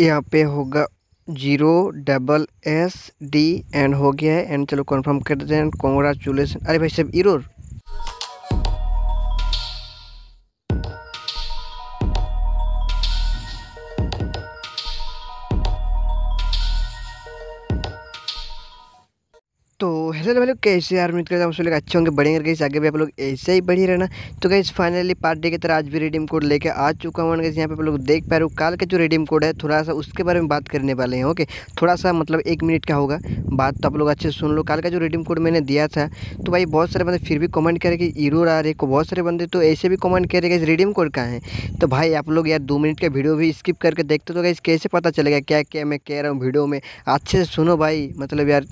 यहाँ पे होगा zero, double S, D, and हो गया है। एंड चलो कंफर्म कर हैं। कॉन्ग्रेचुलेसन अरे भाई सब इरोर तो हेलो भाई लोग कैसे यार, उम्मीद करता हूँ लोग अच्छे होंगे बढ़ेंगे कैसे आगे भी आप लोग ऐसे ही बढ़ी रहना। तो कैसे फाइनली पार्टी की तरह आज भी रिडीम कोड लेके आ चुका हूँ। यहाँ पे आप लोग देख पा रहे हो, काल का जो रिडीम कोड है थोड़ा सा उसके बारे में बात करने वाले हैं ओके थोड़ा सा मतलब एक मिनट का होगा। बात तो आप लोग अच्छे सुन लो। काल का जो रिडीम कोड मैंने दिया था तो भाई बहुत सारे बंदे फिर भी कमेंट करे कि ईरो आ रहे को बहुत सारे बंदे तो ऐसे भी कमेंट करे कि रिडीम कोड कहाँ है? तो भाई आप लोग यार दो मिनट का वीडियो भी स्किप करके देखते तो कैसे पता चलेगा क्या क्या मैं कह रहा हूँ वीडियो में? अच्छे से सुनो भाई मतलब यार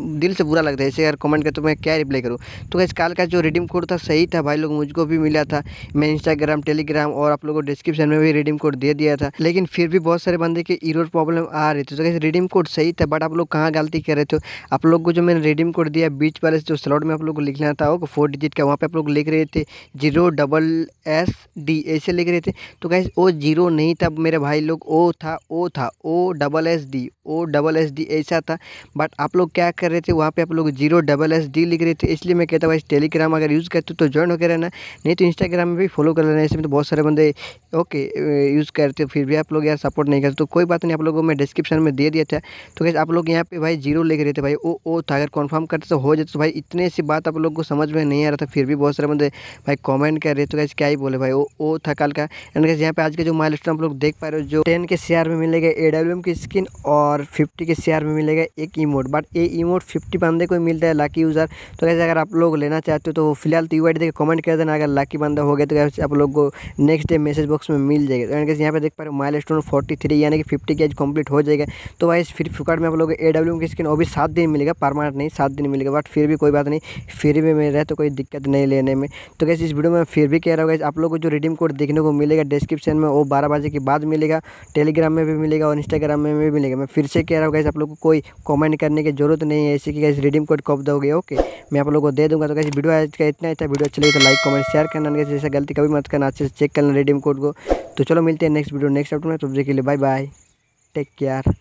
दिल से बुरा लगता है। ऐसे यार कमेंट कर तो मैं क्या रिप्लाई करूँ? तो कैसे काल का जो रिडीम कोड था, सही था भाई लोग, मुझको भी मिला था। मैं इंस्टाग्राम टेलीग्राम और आप लोगों को डिस्क्रिप्शन में भी रिडीम कोड दे दिया था। लेकिन फिर भी बहुत सारे बंदे के ईरोर प्रॉब्लम आ रही थी। तो कैसे रिडीम कोड सही था बट आप लोग कहाँ गलती कर रहे थे? आप लोग को जो मैंने रिडीम कोड दिया, बीच वाले जो स्लॉट में आप लोग को लिखना था, वो फोर डिजिट का, वहाँ पर आप लोग लिख रहे थे ज़ीरो डबल एस डी ऐसे लिख रहे थे। तो कैसे वो ज़ीरो नहीं था मेरे भाई लोग, ओ था ओ था, O double S D O double S D ऐसा था। बट आप लोग क्या कर रहे थे, वहाँ पे आप लोग ज़ीरो डबल एस डी लिख रहे थे, इसलिए मैं कहता भाई टेलीग्राम अगर यूज़ करते तो ज्वाइन होकर रहना, नहीं तो इंस्टाग्राम में भी फॉलो कर लेना, इसमें तो बहुत सारे बंदे ओके यूज़ करते फिर भी आप लोग यार सपोर्ट नहीं करते तो कोई बात नहीं, आप लोगों को मैं डिस्क्रिप्शन में दे दिया था तो कैसे आप लोग यहाँ पे भाई ज़ीरो लिख रहे थे, भाई, ओ ओ, था, अगर कन्फर्म करते तो हो जाते तो भाई, इतने सी बात आप लोग को समझ में नहीं आ रहा था, फिर भी बहुत सारे बंदे, भाई कॉमेंट कर रहे तो कैसे क्या ही बोले, भाई, ओ ओ, था कल का एंड कैसे यहाँ पे आज के जो माइल आप लोग देख पा रहे हो, जो टेन के शेयर में मिलेगा ए की स्किन और फिफ्टी के शेयर में मिलेगा एक इमोट बट ये इमोट फिफ्टी बंदे को मिलता है लाकी यूज़र तो कैसे अगर आप लोग लेना चाहते हो तो फ़िलहाल तो यू आई कमेंट कर देना, अगर लाकी बंदा हो गया तो कैसे आप लोग को नेक्स्ट डे मैसेज बॉक्स में मिल जाएगा। तो कैसे यहाँ पे देख पा रहे हो माइल स्टोन फोर्टी थ्री यानी कि फिफ्टी के एज कंप्लीट हो जाएगा। तो भाई फिर फ्लिपकार्ट में आप लोग ए डब्ल्यू की स्किन वो भी सात दिन मिलेगा परमानेंट नहीं, सात दिन मिलेगा। बट फिर भी कोई बात नहीं, फिर भी मेरे तो कोई दिक्कत नहीं लेने में। तो कैसे इस वीडियो में फिर भी कह रहा हूँ आप लोग को जो रिडीम कोड देखने को मिलेगा डिस्क्रिप्शन में वो बारह बजे के बाद मिलेगा टेलीग्राम में भी मिलेगा और इंस्टाग्राम में भी मिलेगा। मैं फिर से कह रहा हूँ कैसे आप लोग को कोई कमेंट करने की ज़रूरत नहीं है ऐसे कि कैसे रिडीम कोड कब दोगे ओके मैं आप लोगों को दे दूँगा तो कैसे वीडियो आज का इतना अच्छा वीडियो अच्छा लगे तो लाइक कमेंट शेयर करना कैसे जैसे गलती कभी मत करना, अच्छे से चेक करना रिडीम कोड को। तो चलो मिलते हैं नेक्स्ट वीडियो नेक्स्ट अपडेट में के लिए बाय बाय टेक केयर